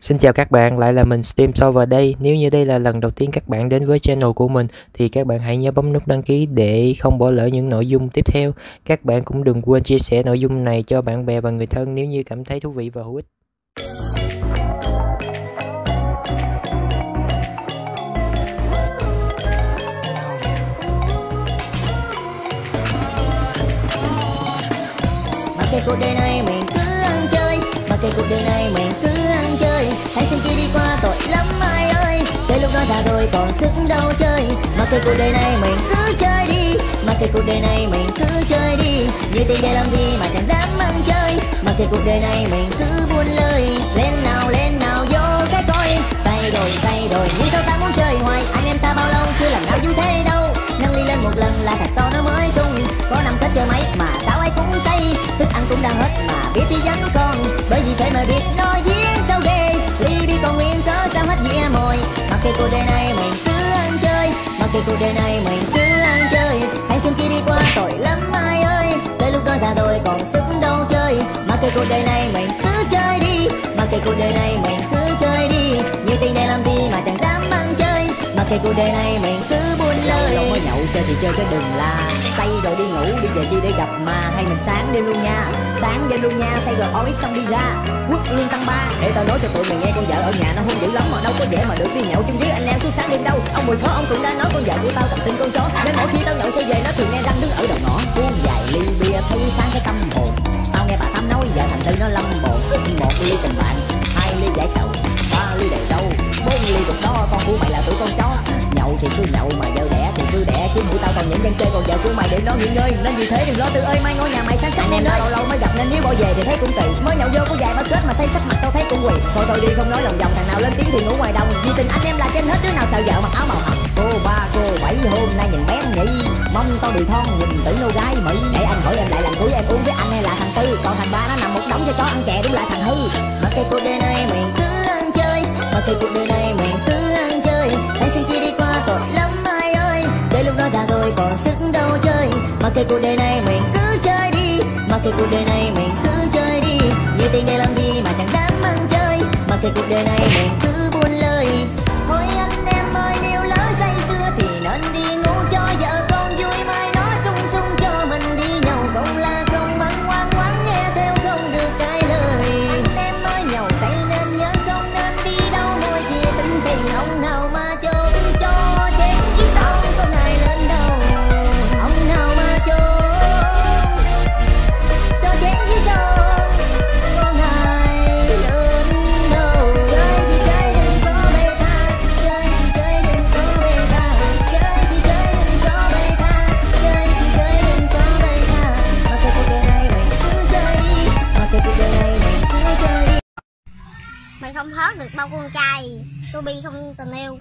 Xin chào các bạn, lại là mình Steam Solver đây. Nếu như đây là lần đầu tiên các bạn đến với channel của mình thì các bạn hãy nhớ bấm nút đăng ký để không bỏ lỡ những nội dung tiếp theo. Các bạn cũng đừng quên chia sẻ nội dung này cho bạn bè và người thân nếu như cảm thấy thú vị và hữu ích. Mà cái cuộc đời này mình cứ ăn chơi mà cái cuộc đời này mình cứ Hãy xem kia đi qua tội lắm, ai ơi. Tới lúc đó già rồi, còn sức đâu chơi. Mà cái cuộc đời này mình cứ chơi đi. Mà cái cuộc đời này mình cứ chơi đi. Như tiền để làm gì mà chẳng dám ăn chơi. Mà cái cuộc đời này mình cứ buôn lời Lên nào lên nào, vô cái coi Say rồi say rồi nhưng sao ta muốn chơi hoài? Anh em ta bao lâu chưa làm nào như thế đâu. Nâng ly lên một lần là thật to, nó mới sung. Có năm kết chơi mấy mà sao ai cũng say. Thức ăn cũng đã hết mà biết thì dám còn Bởi vì thế mà biết nói. Cuộc đời này mình cứ ăn chơi. Mặc kệ cuộc đời này mình cứ ăn chơi. Hãy xem kia đi qua tội lắm ai ơi. Tới lúc đó già rồi còn sức đâu chơi. Mặc kệ cuộc đời này mình cứ chơi đi. Mặc kệ cuộc đời này mình cứ chơi đi. Nhiều tình này là kệ cuộc đời này mình cứ buôn lời. Đâu mới nhậu chơi thì chơi cho đừng là Say rồi đi ngủ đi về chi để gặp mà Hay mình sáng đêm luôn nha. Sáng đêm luôn nha Say rồi ói xong đi ra. Quất lương tăng ba Để tao nói cho tụi mày nghe con vợ ở nhà nó hung dữ lắm Mà đâu có dễ mà được đi nhậu chung với anh em suốt sáng đêm đâu. Ông mùi khó ông cũng đã nói con vợ của tao tập tin con Nhậu mà vợ đẻ thì cứ đẻ Chứ mũi tao còn những dân chơi còn vợ của mày để nó nghỉ ngơi. Nên vì thế đừng lo tư ơi mai ngôi nhà mày sáng Anh em lâu lâu mới gặp nên nếu bỏ về thì thấy cũng kỳ Mới nhậu vô có dài mà kết mà say sắc mặt tao thấy cũng quỳ. Thôi thôi đi không nói lòng vòng thằng nào lên tiếng thì ngủ ngoài đông. Vì tình anh em là trên hết đứa nào sợ vợ mặc áo màu hồng. Cô ba cô bảy hôm nay nhìn bén nhỉ Mong tao đùi thon nhìn tử nô gái Mỹ. Để anh hỏi em lại lần cuối em uống với anh hay là thằng Tư? Còn thằng ba nó nằm một đống cho chó ăn chè đúng lại thằng hư. Mặc kệ cuộc đời này mình cứ ăn chơi Mặc kệ cuộc đời này mình Mặc kệ cuộc đời này mình cứ chơi đi. Mặc kệ cuộc đời này mình không hớt được bao con trai Tôi bi không tình yêu.